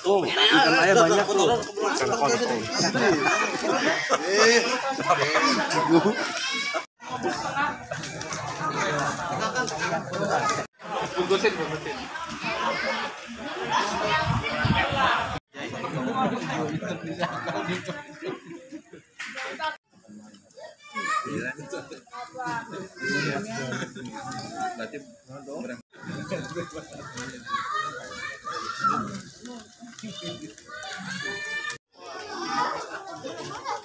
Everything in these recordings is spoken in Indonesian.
Tuh, ikan air banyak tuh. Ikan konten. Bungkusin, bungkusin.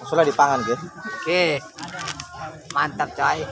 Sudah dipangan gitu. Oke. Mantap coy.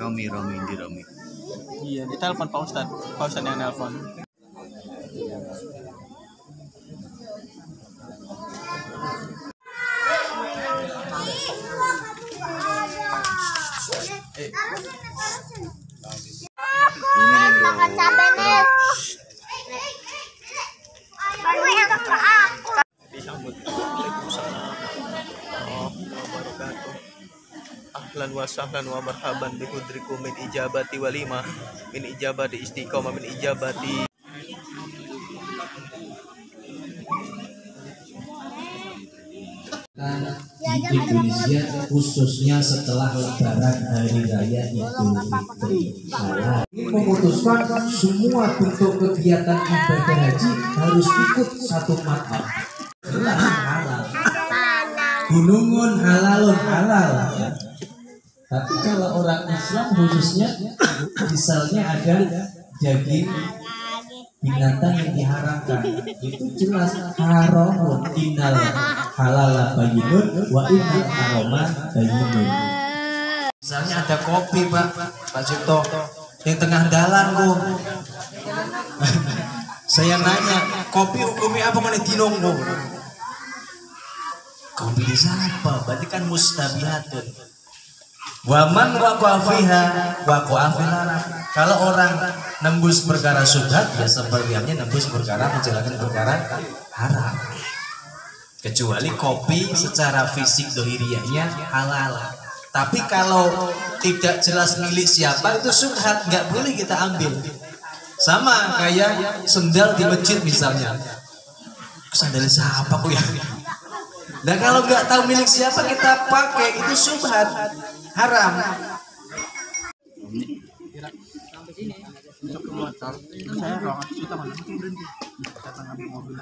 Romi, Romi, di Romi. Iya, ditelepon Pak Ustadz. Pak Ustadz yang nelpon. Ahlan wa sahlan wa marhaban bi hudrikum min ijabati walima min ijabati istiqomah min ijabati di Indonesia khususnya setelah lebaran hari raya Idul Fitri. Ingin memutuskan semua bentuk kegiatan ibadah haji harus ikut satu halal. Gunungun halalun halal ya. Tapi kalau orang Islam khususnya misalnya ada daging binatang yang diharamkan itu jelas haramun. Innal halala bayyinun wa innal harama bayyinun. Misalnya ada kopi pak pak Cipto yang tengah jalan kok saya nanya kopi hukumnya apa mana dinonggo kopi di siapa berarti kan mustabihatun Waman waqa'a fiha waqa'a fil haram. Kalau orang nembus perkara subhat ya seperti halnya nembus perkara menjalankan perkara haram. Kecuali kopi secara fisik dohiriyahnya halal. Tapi kalau tidak jelas milik siapa itu subhat nggak boleh kita ambil. Sama kayak sendal di masjid misalnya. Sandal siapa kok ya? Nah kalau nggak tahu milik siapa kita pakai itu subhat haram. Untuk ke motor, saya ruangan kita mana? Berhenti. Mobil.